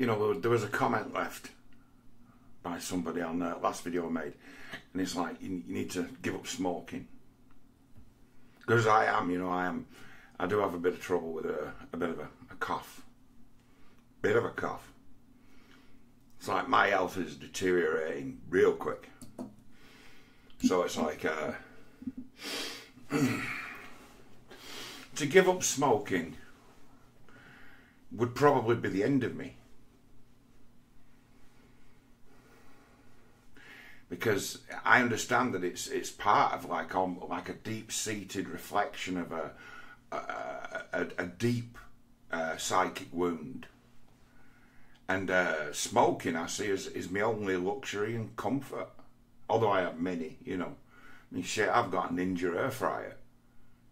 you know, there was a comment left by somebody on the last video I made, and it's like you, need to give up smoking because I am, you know, I am. I do have a bit of trouble with a, a bit of a, a cough, bit of a cough. It's like my health is deteriorating real quick. So it's like uh, to give up smoking would probably be the end of me. Because I understand that it's it's part of like um, like a deep seated reflection of a a, a, a deep uh, psychic wound, and uh, smoking I see as is my only luxury and comfort. Although I have many, you know, I mean shit, I've got a Ninja air fryer.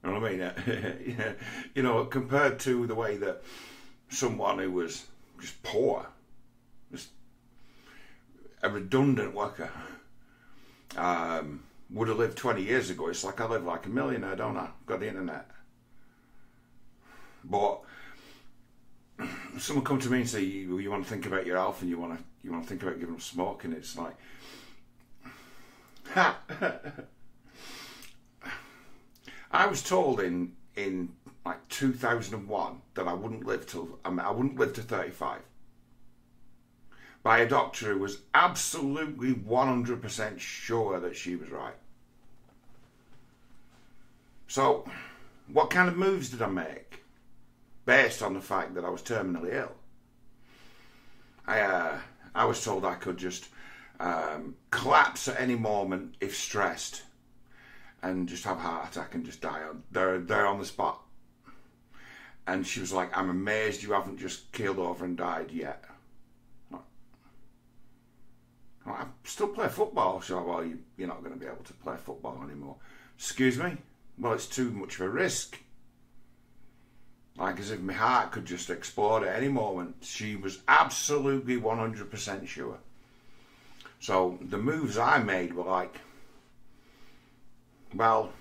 You know what I mean? you know, compared to the way that someone who was just poor, just a redundant worker, um, would have lived 20 years ago. It's like I live like a millionaire, don't I? Got the internet. But someone come to me and say you, you want to think about your health and you want to you want to think about giving up smoking. It's like, ha. I was told in in like 2001 that I wouldn't live till I, mean, I wouldn't live to 35 by a doctor who was absolutely 100% sure that she was right. So, what kind of moves did I make based on the fact that I was terminally ill? I uh, I was told I could just um, collapse at any moment if stressed and just have a heart attack and just die on there there on the spot. And she was like, I'm amazed you haven't just keeled over and died yet. I still play football, so well, you, you're not going to be able to play football anymore. Excuse me? Well, it's too much of a risk. Like as if my heart could just explode at any moment. She was absolutely 100% sure. So the moves I made were like, well,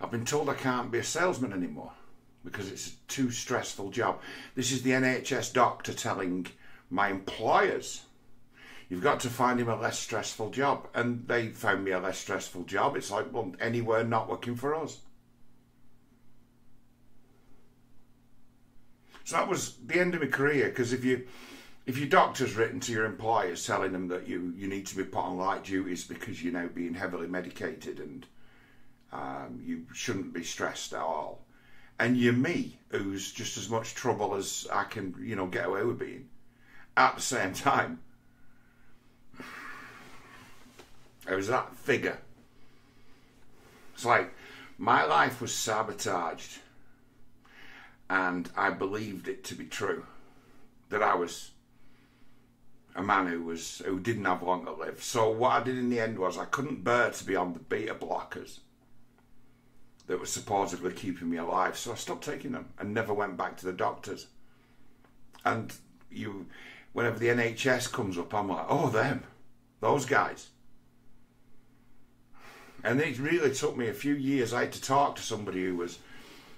I've been told I can't be a salesman anymore because it's a too stressful job. This is the NHS doctor telling my employers, you've got to find him a less stressful job. And they found me a less stressful job. It's like, well, anywhere not working for us. So that was the end of my career because if you if your doctor's written to your employers telling them that you, you need to be put on light duties because you're now being heavily medicated and um, you shouldn't be stressed at all. And you're me, who's just as much trouble as I can, you know, get away with being. At the same time, it was that figure. It's like my life was sabotaged, and I believed it to be true that I was a man who was who didn't have long to live. So what I did in the end was I couldn't bear to be on the beta blockers that were supposedly keeping me alive. So I stopped taking them and never went back to the doctors. And you, whenever the NHS comes up, I'm like, oh, them, those guys. And it really took me a few years. I had to talk to somebody who was,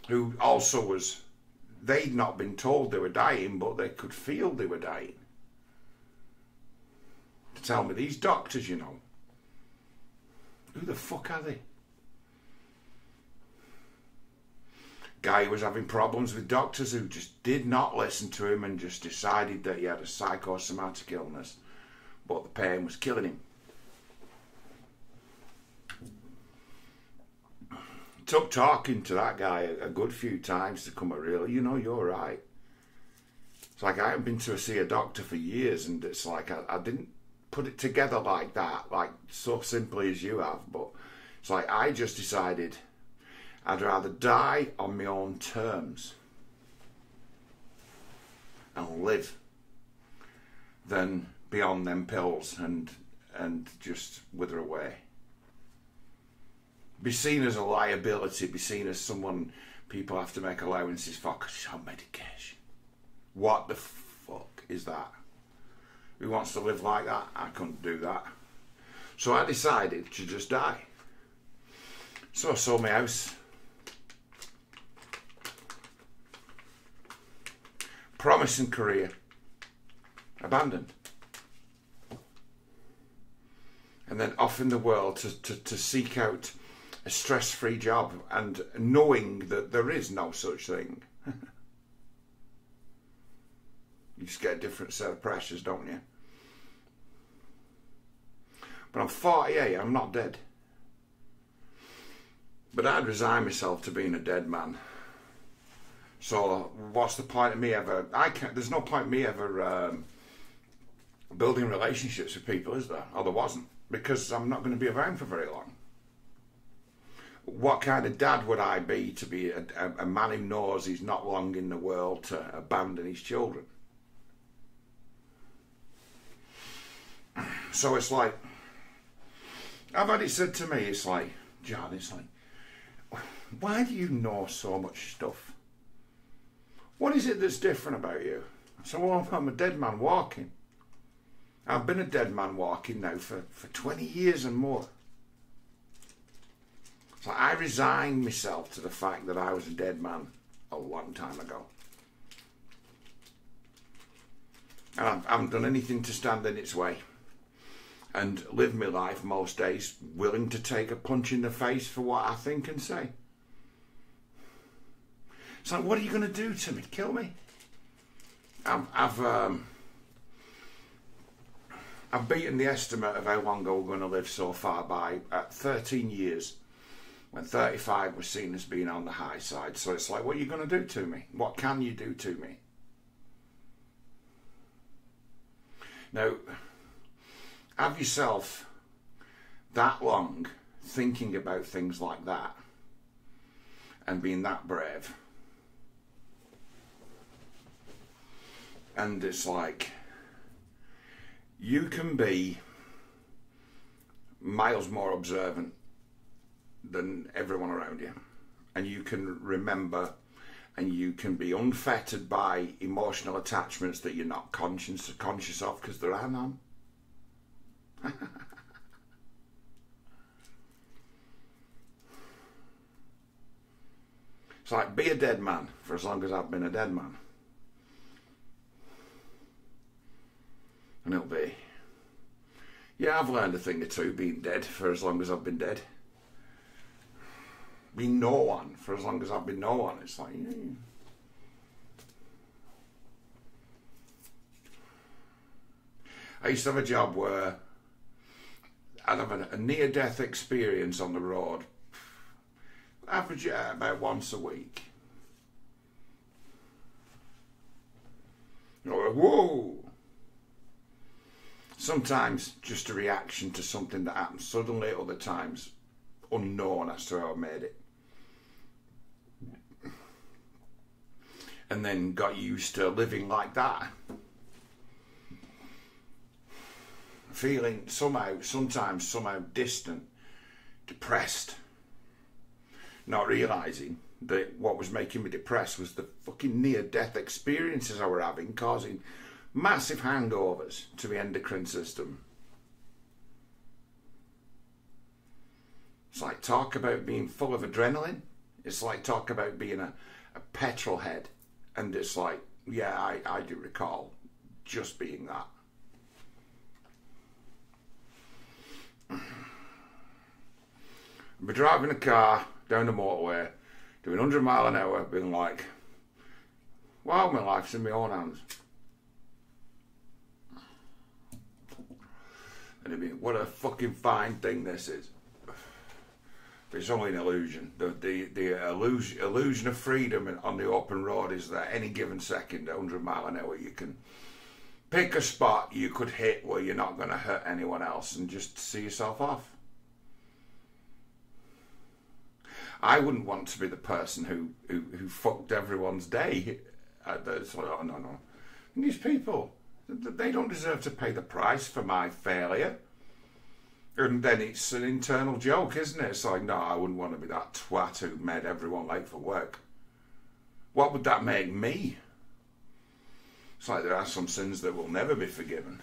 who also was, they'd not been told they were dying, but they could feel they were dying. To tell me, these doctors, you know, who the fuck are they? guy was having problems with doctors who just did not listen to him and just decided that he had a psychosomatic illness, but the pain was killing him. Took talking to that guy a, good few times to come at really, you know, you're right. It's like I haven't been to see a doctor for years, and it's like I, I didn't put it together like that, like so simply as you have, but it's like I just decided I'd rather die on my own terms and live than be on them pills and and just wither away. Be seen as a liability, be seen as someone people have to make allowances for because she's on medication. What the fuck is that? Who wants to live like that? I couldn't do that. So I decided to just die. So I sold my house promising career. abandoned. And then off in the world to, to, to seek out a stress free job and knowing that there is no such thing. you just get a different set of pressures, don't you? But I'm 48, I'm not dead. But I'd resign myself to being a dead man. So what's the point of me ever? I can't. There's no point me ever um, building relationships with people, is there? Or there wasn't, because I'm not going to be around for very long. What kind of dad would I be to be a, a, man who knows he's not long in the world to abandon his children? So it's like I've had it said to me. It's like John. It's like why do you know so much stuff? What is it that's different about you? So well, I'm a dead man walking. I've been a dead man walking now for, for 20 years and more. So I resigned myself to the fact that I was a dead man a long time ago. And I haven't done anything to stand in its way. And live my life most days willing to take a punch in the face for what I think and say. Like, what are you going to do to me? Kill me? I've, I've, um, I've beaten the estimate of how long I'm going to live so far by at 13 years, when 35 was seen as being on the high side. So it's like, what are you going to do to me? What can you do to me? Now, have yourself that long thinking about things like that and being that brave and it's like you can be miles more observant than everyone around you and you can remember and you can be unfettered by emotional attachments that you're not conscious conscious of because there are none it's like be a dead man for as long as I've been a dead man and it'll be. Yeah, I've learned a thing or two being dead for as long as I've been dead. Being no one for as long as I've been no one. It's like. Yeah. I used to have a job where I'd have a, a near death experience on the road, average about once a week. You know, whoa! sometimes just a reaction to something that happens suddenly, other times unknown as to how I made it. And then got used to living like that. Feeling somehow, sometimes somehow distant, depressed, not realizing that what was making me depressed was the fucking near death experiences I were having, causing massive hangovers to the endocrine system. It's like talk about being full of adrenaline. It's like talk about being a, a petrol head. And it's like, yeah, I, I do recall just being that. I'd be driving a car down the motorway, doing 100 mile an hour, being like, wow, my life's in my own hands. And I mean, what a fucking fine thing this is. It's only an illusion. The the, the illusion, illusion of freedom on the open road is that any given second, 100 mile an hour, you can pick a spot you could hit where you're not going to hurt anyone else and just see yourself off. I wouldn't want to be the person who, who, who fucked everyone's day. It's oh, no, no. And these people, they don't deserve to pay the price for my failure. And then it's an internal joke, isn't it? It's like, no, I wouldn't want to be that twat who made everyone late for work. What would that make me? It's like there are some sins that will never be forgiven.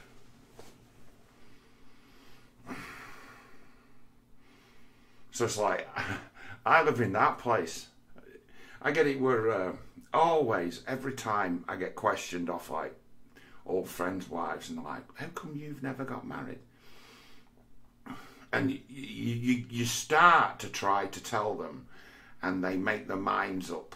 So it's like, I live in that place. I get it where uh, always, every time I get questioned off like, old friends' wives, and like, "How come you've never got married?" And you, you, you start to try to tell them, and they make their minds up.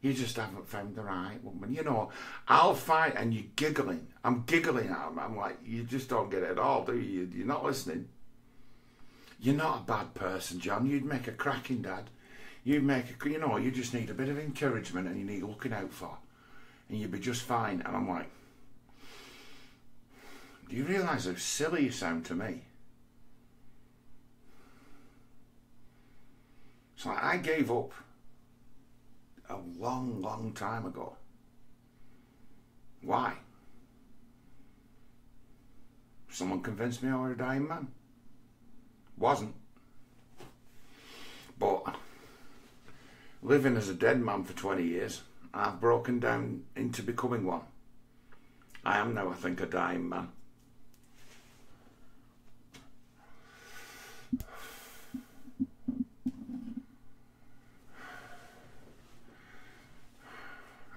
You just haven't found the right woman. You know, I'll fight, and you're giggling. I'm giggling at them. I'm like, you just don't get it at all, do you? You're not listening. You're not a bad person, John. You'd make a cracking dad. You'd make a, you know, you just need a bit of encouragement and you need looking out for. And you'd be just fine. And I'm like, do you realise how silly you sound to me? So I gave up a long, long time ago. Why? Someone convinced me I was a dying man. Wasn't. But living as a dead man for 20 years, I've broken down into becoming one. I am now, I think, a dying man.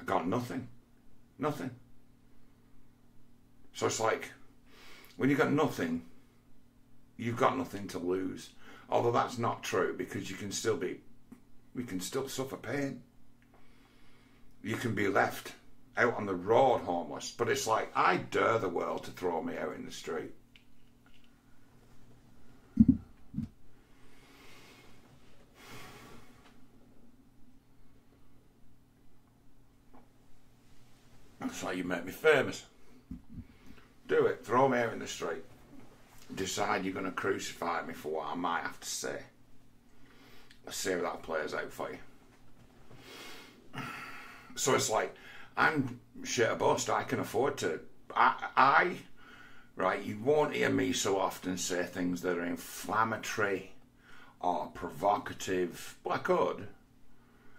I got nothing. Nothing. So it's like, when you got nothing, you've got nothing to lose. Although that's not true because you can still be, we can still suffer pain. You can be left out on the road homeless, but it's like I dare the world to throw me out in the street. You make me famous. Do it. Throw me out in the street. Decide you're going to crucify me for what I might have to say. Let's see how that plays out for you. So it's like, I'm shit a bust. I can afford to. I, I, right, you won't hear me so often say things that are inflammatory or provocative. Well, I could.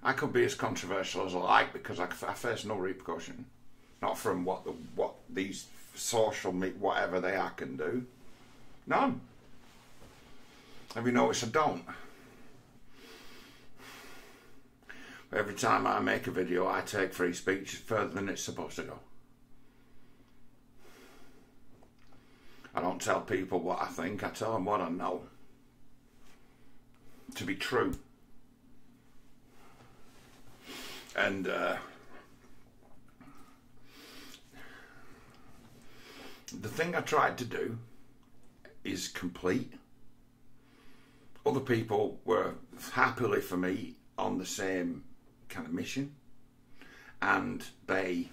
I could be as controversial as I like because I, I face no repercussion. Not from what the, what these social media, whatever they are can do. None. Have you noticed I don't? Every time I make a video, I take free speech further than it's supposed to go. I don't tell people what I think, I tell them what I know. To be true. And uh, the thing I tried to do is complete. Other people were happily for me on the same kind of mission and they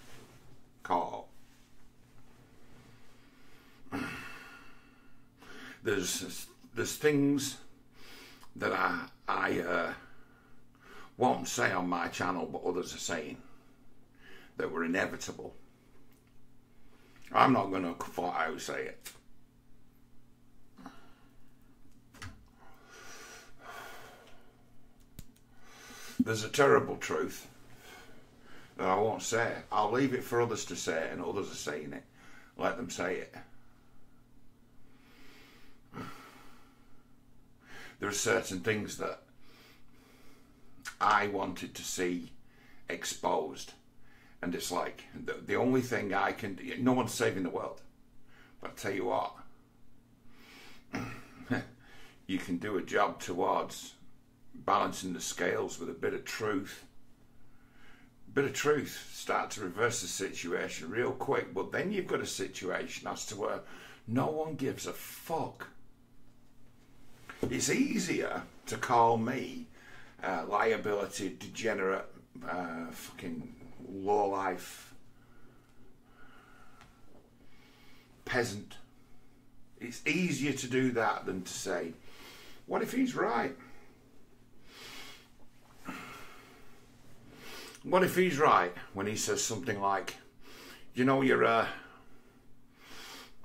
caught there's there's things that I I uh, won't say on my channel, but others are saying that were inevitable. I'm not going to out say it. There's a terrible truth that I won't say. I'll leave it for others to say, and others are saying it. Let them say it. There are certain things that I wanted to see exposed. And it's like, the, the only thing I can do, no one's saving the world. But I tell you what, you can do a job towards balancing the scales with a bit of truth. A bit of truth start to reverse the situation real quick, but then you've got a situation as to where no one gives a fuck. It's easier to call me uh, liability, degenerate, uh, fucking low life peasant. It's easier to do that than to say, what if he's right? What if he's right when he says something like, you know, you're, a.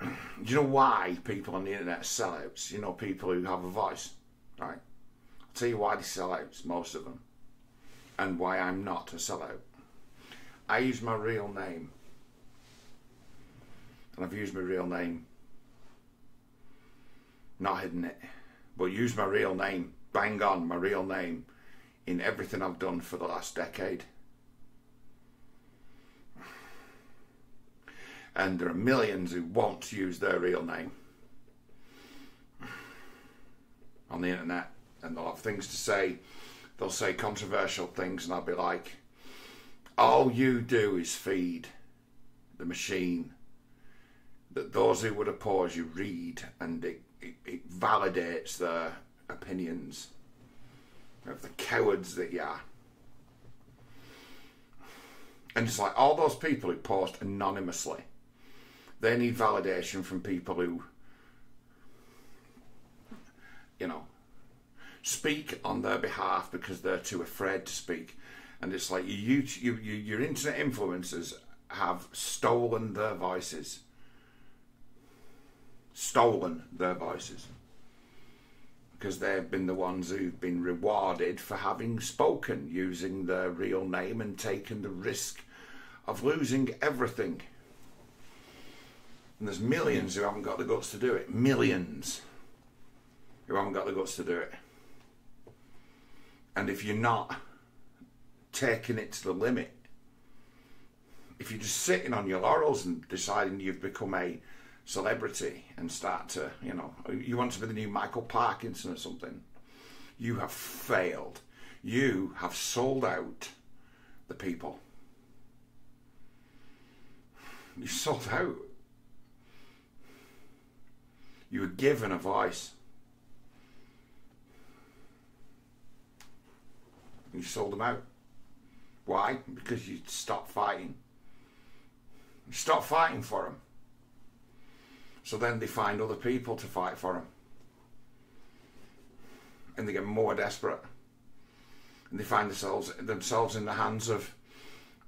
uh, you know why people on the internet are sellouts? You know, people who have a voice, right? I'll tell you why they sell out, most of them, and why I'm not a sellout. I use my real name, and I've used my real name, not hidden it, but use my real name, bang on my real name, in everything I've done for the last decade. And there are millions who won't use their real name on the internet, and they'll have things to say. They'll say controversial things, and I'll be like, all you do is feed the machine that those who would oppose you read, and it, it, it validates their opinions of the cowards that you are. And it's like all those people who post anonymously, they need validation from people who, you know, speak on their behalf because they're too afraid to speak. And it's like you, you, you, your internet influencers have stolen their voices. Stolen their voices. Because they've been the ones who've been rewarded for having spoken using their real name and taken the risk of losing everything. And there's millions who haven't got the guts to do it. Millions who haven't got the guts to do it. And if you're not taking it to the limit, if you're just sitting on your laurels and deciding you've become a celebrity and start to, you know, you want to be the new Michael Parkinson or something, you have failed. You have sold out the people. You sold out. You were given a voice. You sold them out. Why? Because you stop fighting. You stopped fighting for them. So then they find other people to fight for them. And they get more desperate. And they find themselves themselves in the hands of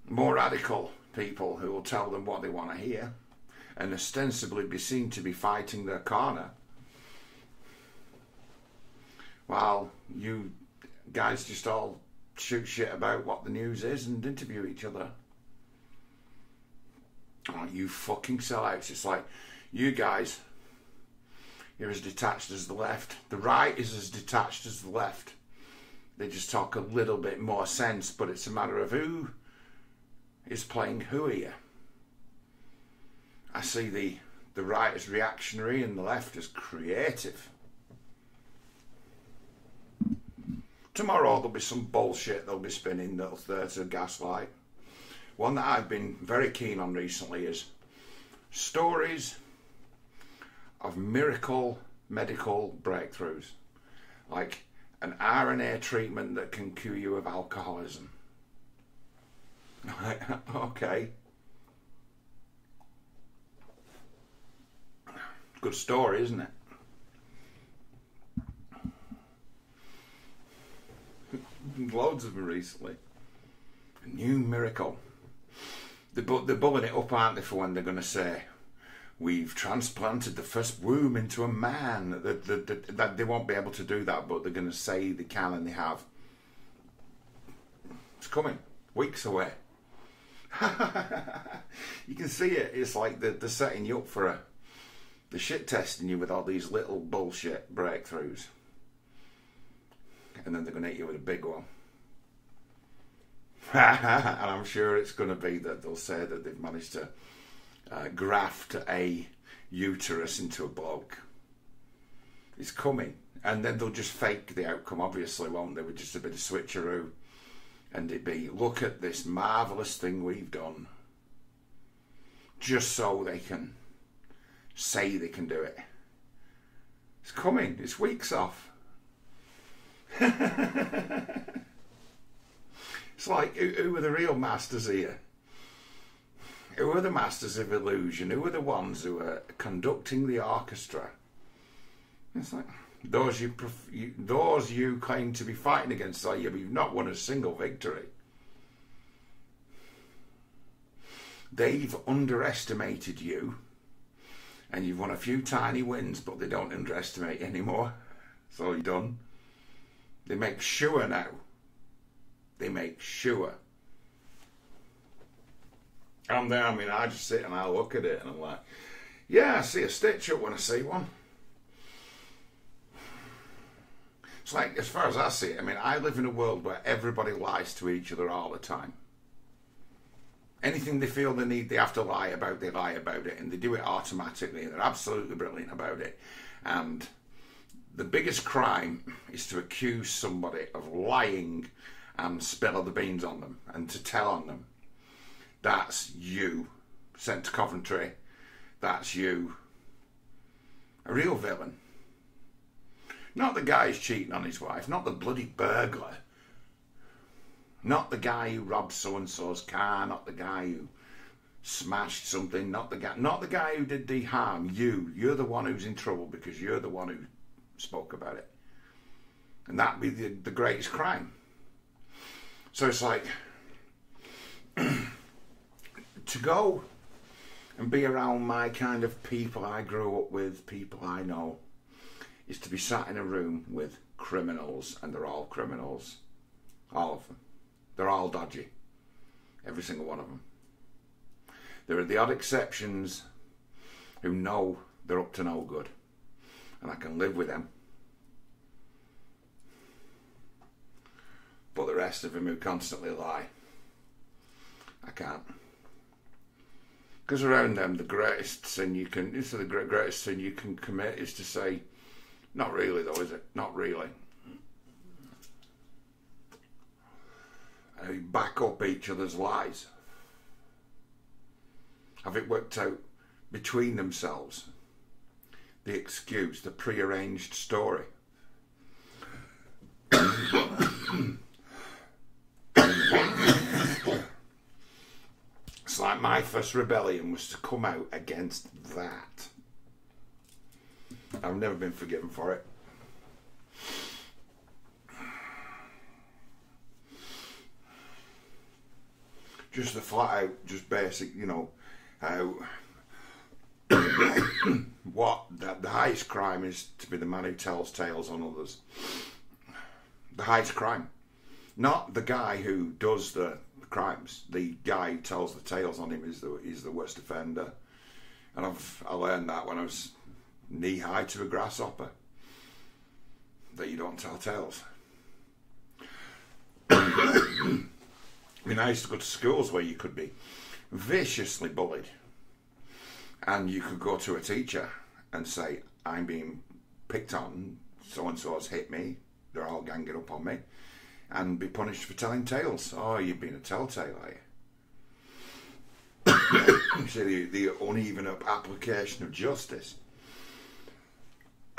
more radical people who will tell them what they want to hear and ostensibly be seen to be fighting their corner. While you guys just all shoot shit about what the news is and interview each other. Oh, you fucking sellouts. It's like, you guys, you're as detached as the left. The right is as detached as the left. They just talk a little bit more sense, but it's a matter of who is playing who here. I see the the right as reactionary and the left as creative. Tomorrow there'll be some bullshit they'll be spinning that'll there to gaslight. One that I've been very keen on recently is stories of miracle medical breakthroughs, like an RNA treatment that can cure you of alcoholism. okay. Good story, isn't it? Loads of them recently. A new miracle. They're, bu- they're bulling it up, aren't they, for when they're going to say, We've transplanted the first womb into a man. That, that, that, that they won't be able to do that, but they're going to say they can and they have. It's coming. Weeks away. you can see it. It's like they're, they're setting you up for a. The shit testing you with all these little bullshit breakthroughs. And then they're going to hit you with a big one. and I'm sure it's going to be that they'll say that they've managed to uh, graft a uterus into a bloke. It's coming. And then they'll just fake the outcome, obviously, won't they? With just a bit of switcheroo and it be, look at this marvellous thing we've done. Just so they can say they can do it. It's coming, it's weeks off. It's like, who, who are the real masters here? Who are the masters of illusion? Who are the ones who are conducting the orchestra? It's like, those you, you, those you claim to be fighting against, you? You've not won a single victory. They've underestimated you, and you've won a few tiny wins, but they don't underestimate anymore. So you're done. They make sure now. They make sure. I'm there. I mean, I just sit and I look at it, and I'm like, yeah, I see a stitch up when I see one. It's like, as far as I see it, I mean, I live in a world where everybody lies to each other all the time. anything they feel they need, they have to lie about, they lie about it, and they do it automatically, and they're absolutely brilliant about it. And the biggest crime is to accuse somebody of lying and spill the beans on them and to tell on them. That's you sent to Coventry. That's you. A real villain. Not the guy who's cheating on his wife, not the bloody burglar. Not the guy who robbed so and so's car, not the guy who smashed something, not the guy not the guy who did the harm. You. You're the one who's in trouble because you're the one who spoke about it. And that'd be the, the greatest crime. So it's like to go and be around my kind of people I grew up with, people I know, is to be sat in a room with criminals, and they're all criminals. All of them. They're all dodgy. Every single one of them. There are the odd exceptions who know they're up to no good, and I can live with them. But the rest of them who constantly lie, I can't. Because around them, the greatest sin you can, this is the greatest sin you can commit is to say, not really though, is it? Not really. And back up each other's lies. Have it worked out between themselves. The excuse, the prearranged story. It's like my first rebellion was to come out against that. I've never been forgiven for it. Just the flat out, just basic, you know, how what the, the highest crime is to be the man who tells tales on others. The highest crime, not the guy who does the crimes. The guy who tells the tales on him is the is the worst offender, and I've I learned that when I was knee high to a grasshopper. That you don't tell tales. I mean, I used to go to schools where you could be viciously bullied, and you could go to a teacher and say, "I'm being picked on. So and so's hit me. They're all ganging up on me." and be punished for telling tales. Oh, you've been a telltale, are you? See, the, the uneven up application of justice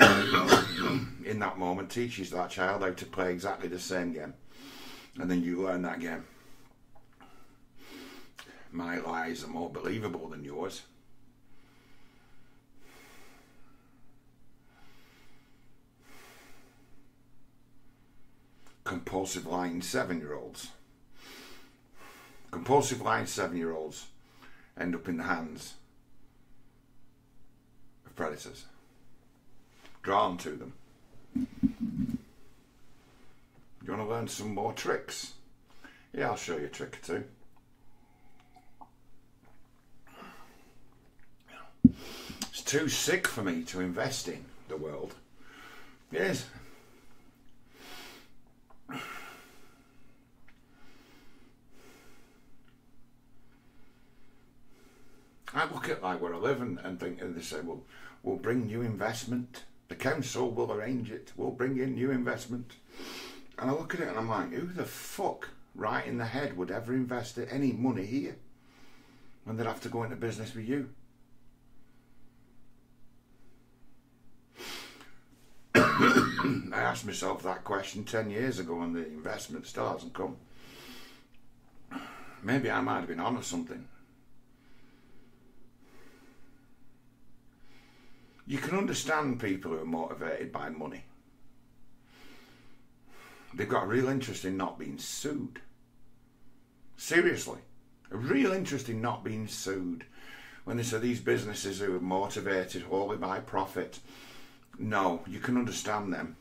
in that moment teaches that child how to play exactly the same game. And then you learn that game. My lies are more believable than yours. Compulsive lying seven year olds. Compulsive lying seven year olds end up in the hands of predators, drawn to them. You want to learn some more tricks? Yeah, I'll show you a trick or two. It's too sick for me to invest in the world. Yes, I look at like where I live and, and think, and they say, well, we'll bring new investment. The council will arrange it. We'll bring in new investment. And I look at it and I'm like, who the fuck right in the head would ever invest any money here when they'd have to go into business with you? I asked myself that question 10 years ago when the investment starts and come. Maybe I might have been on or something. You can understand people who are motivated by money. They've got a real interest in not being sued. Seriously. A real interest in not being sued. When they say these businesses who are motivated wholly by profit, no, you can understand them.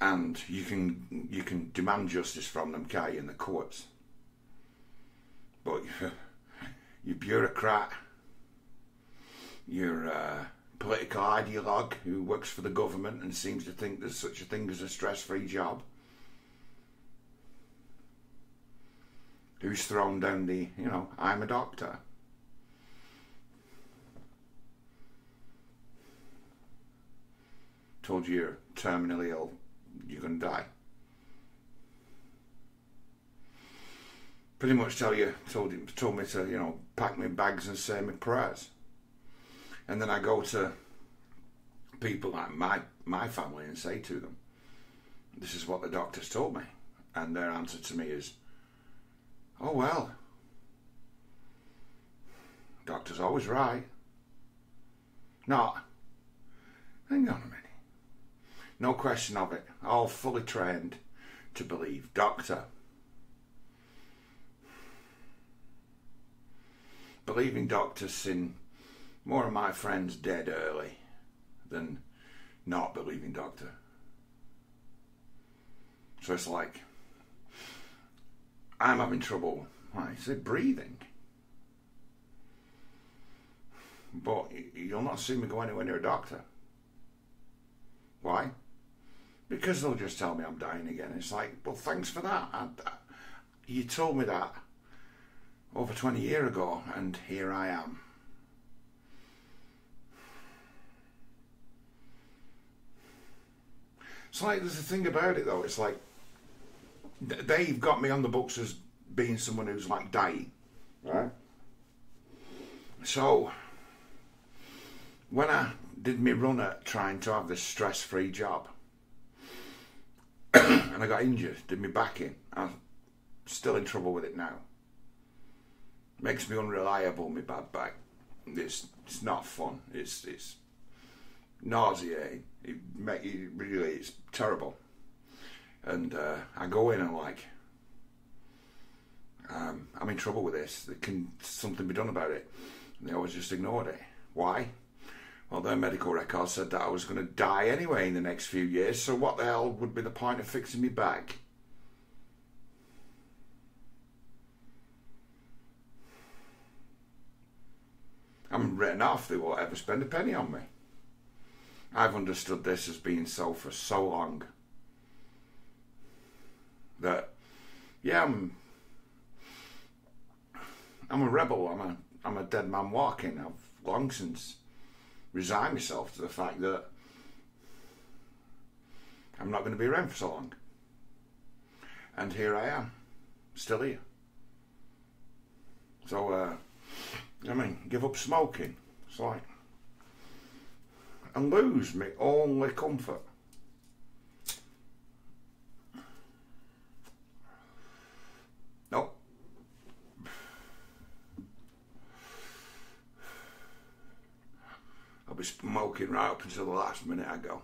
And you can you can demand justice from them, can't you, in the courts. But you bureaucrat your uh, political ideologue who works for the government and seems to think there's such a thing as a stress free job. who's thrown down the, you know, I'm a doctor. Told you you're terminally ill, you're going to die. Pretty much tell you, told, him, told me to, you know, pack my bags and say my prayers. And then I go to people like my, my family and say to them, this is what the doctors told me. And their answer to me is, oh well, doctor's always right. Not, hang on a minute. No question of it. All fully trained to believe. Doctor. Believing doctors seen more of my friends dead early than not believing doctor. So it's like I'm having trouble. I say breathing, but you'll not see me go anywhere near a doctor. Why? Because they'll just tell me I'm dying again. It's like, well, thanks for that. I, I, you told me that over 20 years ago, and here I am. It's like there's a thing about it though. It's like they've got me on the books as being someone who's like dying, right? So when I did me run at trying to have this stress-free job, and I got injured, did me back in, I'm still in trouble with it now. Makes me unreliable, my bad back. It's it's not fun. It's it's nauseating. It, it really it's terrible and uh, I go in and like, um, I'm in trouble with this. Can something be done about it? And they always just ignored it. Why? Well, their medical records said that I was going to die anyway in the next few years. So what the hell would be the point of fixing me back? I'm written off. They won't ever spend a penny on me. I've understood this as being so for so long that yeah, I'm I'm a rebel. I'm a I'm a dead man walking. I've long since resigned myself to the fact that I'm not going to be around for so long. And here I am, still here. So, uh, I mean, give up smoking. It's like, and lose my only comfort. No. I'll be smoking right up until the last minute I go.